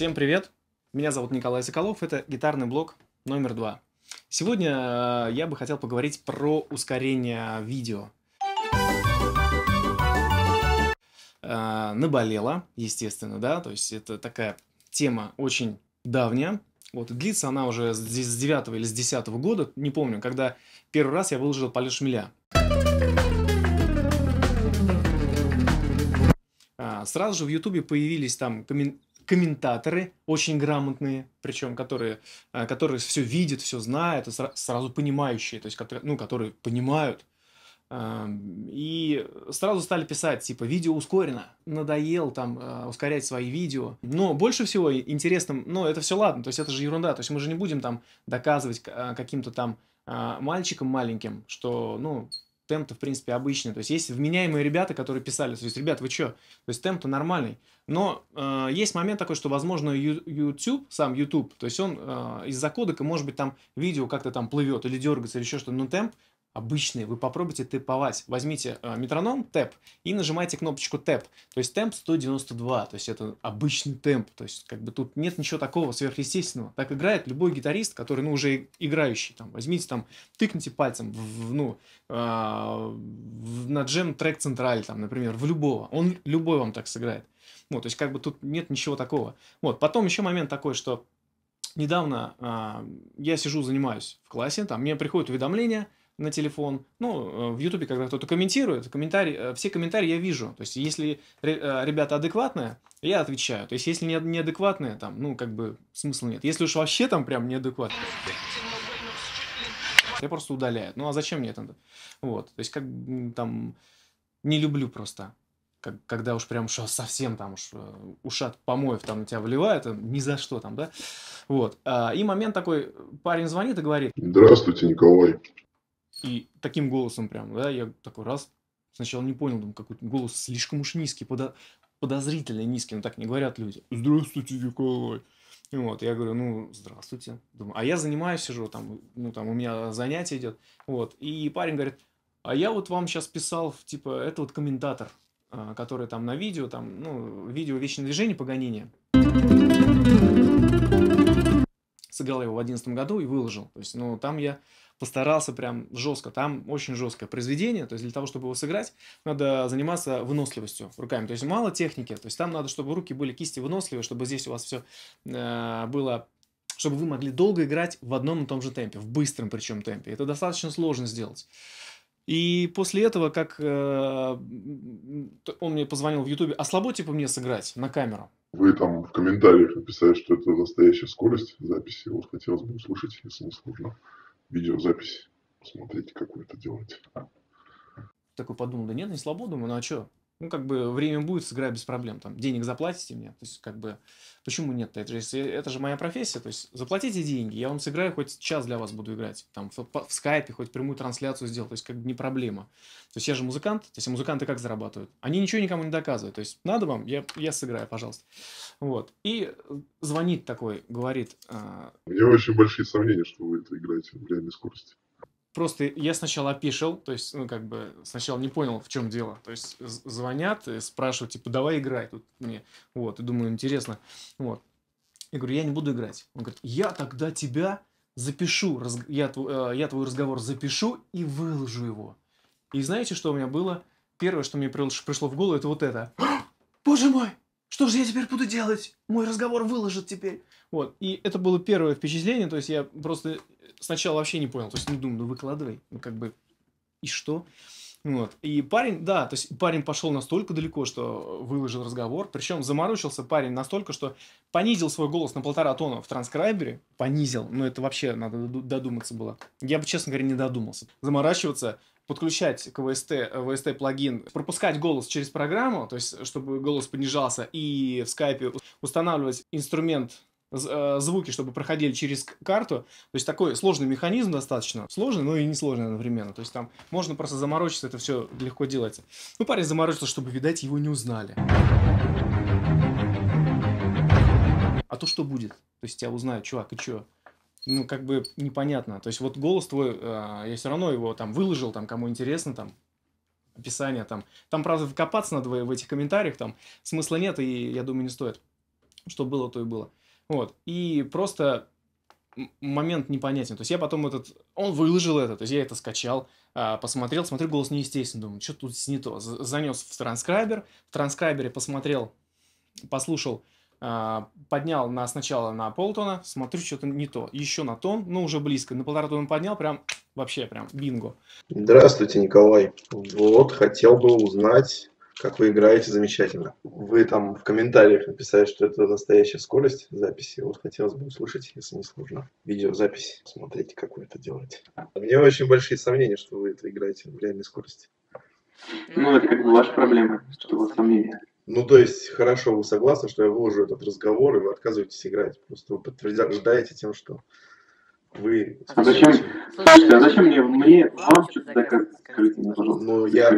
Всем привет! Меня зовут Николай Соколов, это гитарный блог номер два. Сегодня э, я бы хотел поговорить про ускорение видео. Э, наболела, естественно, да, то есть это такая тема очень давняя. Вот, длится она уже с 9 или с 10 года, не помню, когда первый раз я выложил полет шмеля. А, сразу же в Ютубе появились там коммен комментаторы очень грамотные, причем которые, э, которые все видят, все знают, сразу понимающие, то есть которые, ну, которые понимают. И сразу стали писать, типа, видео ускорено, надоел там э, ускорять свои видео. Но больше всего интересным, ну, это все ладно, то есть это же ерунда, то есть мы же не будем там доказывать э, каким-то там мальчикам маленьким, что, ну, темп-то, в принципе, обычный. То есть есть вменяемые ребята, которые писали, то есть, ребят, вы что? То есть темп-то нормальный. Но э, есть момент такой, что, возможно, YouTube, сам YouTube, то есть он э, из-за кодека, может быть, там видео как-то там плывет или дергается или еще что-то, но темп обычные, вы попробуйте тэповать. Возьмите э, метроном, тэп, и нажимайте кнопочку тэп. То есть темп 192, то есть это обычный темп. То есть как бы тут нет ничего такого сверхъестественного. Так играет любой гитарист, который, ну, уже играющий. Там, возьмите там, тыкните пальцем, в, ну, э, в, на джем трек централь, там, например, в любого. Он любой вам так сыграет. Вот, то есть как бы тут нет ничего такого. Вот, потом еще момент такой, что недавно э, я сижу, занимаюсь в классе, там мне приходит уведомление – на телефон. Ну, э, в Ютубе, когда кто-то комментирует, комментарии, э, все комментарии я вижу. То есть, если э, ребята адекватные, я отвечаю. То есть, если не неадекватные, там, ну, как бы смысла нет. Если уж вообще там прям неадекватные, я просто удаляю. Ну, а зачем мне это? Вот. То есть, как там, не люблю просто как, когда уж прям что совсем там уж ушат помоев там на тебя выливает, ни за что там, да, вот. А, и момент такой, парень звонит и говорит. Здравствуйте, Николай. И таким голосом прям, да, я такой раз, сначала не понял, думаю, какой-то голос слишком уж низкий, подо... подозрительно низкий, но так не говорят люди. Здравствуйте, Николай. И вот, я говорю, ну, здравствуйте. Думаю, а я занимаюсь, сижу, там, ну, там, у меня занятие идет. Вот, и парень говорит, а я вот вам сейчас писал, типа, это вот комментатор, а, который там на видео, там, ну, видео вечное движение погонения. Сыграл его в одиннадцатом году и выложил. То есть, ну, там я постарался прям жестко. Там очень жесткое произведение, то есть для того, чтобы его сыграть, надо заниматься выносливостью руками. То есть мало техники, то есть там надо, чтобы руки были кисти выносливые, чтобы здесь у вас все э, было чтобы вы могли долго играть в одном и том же темпе, в быстром причем темпе. Это достаточно сложно сделать. И после этого, как э, он мне позвонил в Ютубе, а слабо типа мне сыграть на камеру? Вы там в комментариях написали, что это настоящая скорость записи. Вот хотелось бы услышать, если не сложно видеозапись посмотрите, как вы это делаете. Такой подумал, да нет, не слабо, думаю, ну а что? Ну, как бы время будет, сыграю без проблем. Там, денег заплатите мне. То есть, как бы, почему нет? Это же, это же моя профессия. То есть, заплатите деньги, я вам сыграю, хоть час для вас буду играть. Там, в, в скайпе, хоть прямую трансляцию сделать. То есть, как бы не проблема. То есть, я же музыкант. То есть, музыканты как зарабатывают? Они ничего никому не доказывают. То есть, надо вам, я, я сыграю, пожалуйста. Вот. И звонит такой, говорит... Э... У меня очень большие сомнения, что вы это играете в реальной скорости просто я сначала опешил, то есть, ну, как бы, сначала не понял, в чем дело. То есть, звонят спрашивают, типа, давай играй тут мне. Вот, и думаю, интересно. Вот. Я говорю, я не буду играть. Он говорит, я тогда тебя запишу, раз... я, э, я твой разговор запишу и выложу его. И знаете, что у меня было? Первое, что мне пришло в голову, это вот это. Боже мой, что же я теперь буду делать? Мой разговор выложат теперь. Вот. И это было первое впечатление, то есть я просто сначала вообще не понял. То есть, ну, думаю, ну, выкладывай. Ну, как бы, и что? Вот. И парень, да, то есть парень пошел настолько далеко, что выложил разговор. Причем заморочился парень настолько, что понизил свой голос на полтора тона в транскрайбере. Понизил. Но это вообще надо додуматься было. Я бы, честно говоря, не додумался. Заморачиваться, подключать к ВСТ, VST плагин, пропускать голос через программу, то есть чтобы голос понижался, и в скайпе устанавливать инструмент звуки, чтобы проходили через карту. То есть такой сложный механизм достаточно. Сложный, но и не сложный одновременно. То есть там можно просто заморочиться, это все легко делается. Ну, парень заморочился, чтобы, видать, его не узнали. А то что будет? То есть тебя узнают, чувак, и чё? Ну, как бы непонятно. То есть вот голос твой, э, я все равно его там выложил, там, кому интересно, там, описание там. Там, правда, вкопаться надо в этих комментариях, там смысла нет, и я думаю, не стоит. Что было, то и было. Вот. И просто момент непонятен. То есть я потом этот... Он выложил это, то есть я это скачал, а, посмотрел, смотрю, голос неестественный. Думаю, что тут не то. Занес в транскрайбер. В транскрайбере посмотрел, послушал, а, поднял на, сначала на полтона, смотрю, что-то не то. Еще на тон, ну, уже близко. На полтора тона поднял, прям вообще прям бинго. Здравствуйте, Николай. Вот, хотел бы узнать, как вы играете замечательно. Вы там в комментариях написали, что это настоящая скорость записи. Вот хотелось бы услышать, если не сложно, видеозапись. Смотрите, как вы это делаете. Мне очень большие сомнения, что вы это играете в реальной скорости. Ну, это как бы ваша проблема, что у вас сомнения. Ну, то есть, хорошо, вы согласны, что я выложу этот разговор, и вы отказываетесь играть. Просто вы подтверждаете тем, что вы... А зачем? Слушайте, а зачем мне, мне вам что-то доказывать? Скажите мне, пожалуйста. Ну, я,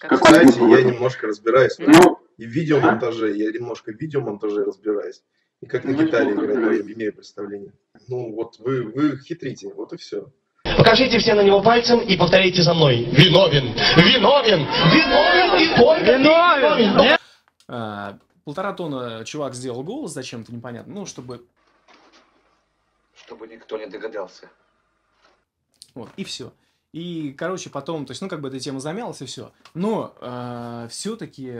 Какой знаете, смысл в я немножко разбираюсь Ну, и в видеомонтаже, я немножко в видеомонтаже разбираюсь. И как на Ну, гитаре неплохо играть, я имею представление. Ну, вот вы, вы хитрите, вот и все. Покажите все на него пальцем и повторите за мной. Виновен! Виновен! Виновен и только виновен! виновен. А, полтора тона чувак сделал голос зачем-то непонятно. Ну, чтобы... Чтобы никто не догадался. Вот, и все. И, короче, потом, то есть, ну, как бы эта тема замялась, и все. Но все-таки,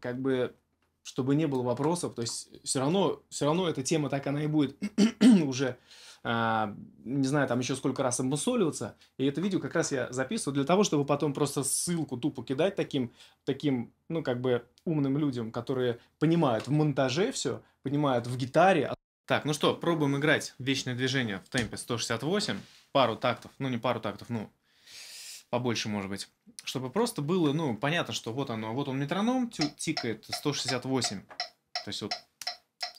как бы, чтобы не было вопросов, то есть, все равно, все равно эта тема так она и будет уже, а, не знаю, там еще сколько раз обмусоливаться. И это видео как раз я записываю для того, чтобы потом просто ссылку тупо кидать таким, таким, ну, как бы, умным людям, которые понимают в монтаже все, понимают в гитаре. Так, ну что, пробуем играть вечное движение в темпе 168 пару тактов, ну не пару тактов, ну побольше может быть, чтобы просто было, ну понятно, что вот оно, вот он метроном тикает 168, то есть вот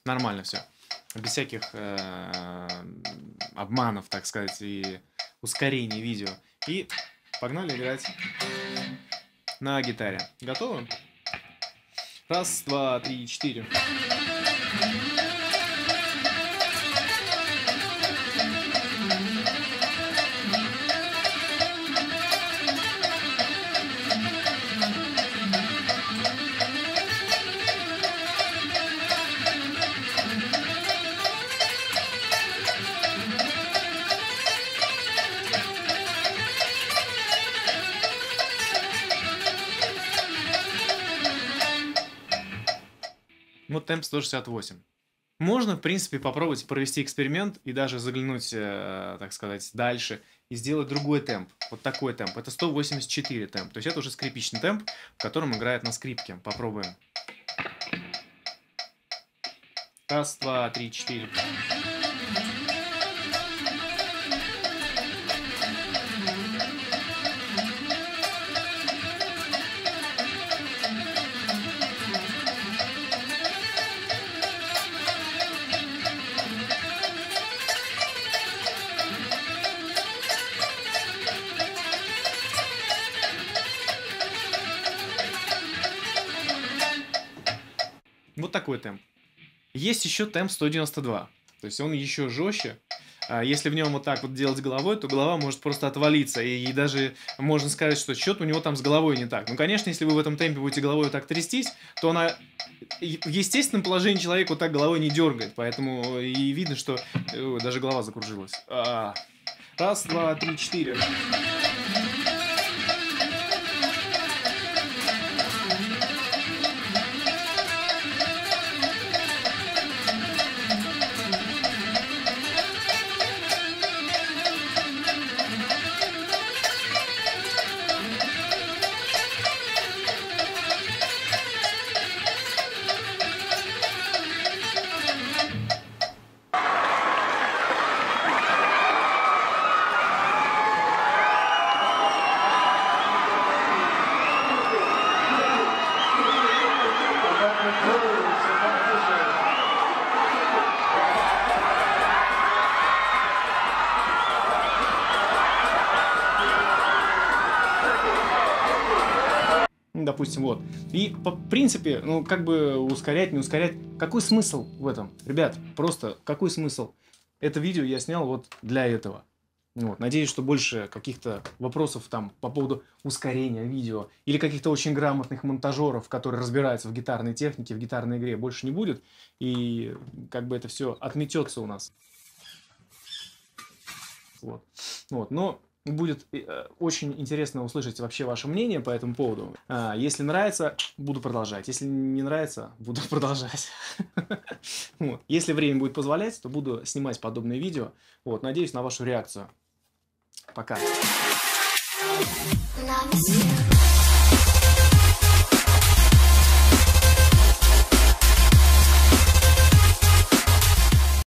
нормально все, без всяких э, обманов, так сказать, и ускорений видео. И погнали играть на гитаре. Готовы? Раз, два, три, четыре. Вот темп 168. Можно, в принципе, попробовать провести эксперимент и даже заглянуть, э, так сказать, дальше и сделать другой темп. Вот такой темп. Это 184 темп. То есть это уже скрипичный темп, в котором играет на скрипке. Попробуем. Раз, два, три, четыре. Такой темп. Есть еще темп 192. То есть он еще жестче. А Если в нем вот так вот делать головой, то голова может просто отвалиться. И, и даже можно сказать, что что-то у него там с головой не так. Ну, конечно, если вы в этом темпе будете головой вот так трястись, то она в естественном положении человек вот так головой не дергает. Поэтому и видно, что э, даже голова закружилась. А. Раз, два, три, четыре. Допустим, вот. И, по принципе, ну, как бы ускорять, не ускорять. Какой смысл в этом? Ребят, просто какой смысл? Это видео я снял вот для этого. Вот. Надеюсь, что больше каких-то вопросов там по поводу ускорения видео или каких-то очень грамотных монтажеров, которые разбираются в гитарной технике, в гитарной игре, больше не будет. И как бы это все отметется у нас. Вот. Вот. Но будет э, очень интересно услышать вообще ваше мнение по этому поводу. А, если нравится, буду продолжать. Если не нравится, буду продолжать. Если время будет позволять, то буду снимать подобные видео. Вот. Надеюсь на вашу реакцию. Пока. Love you.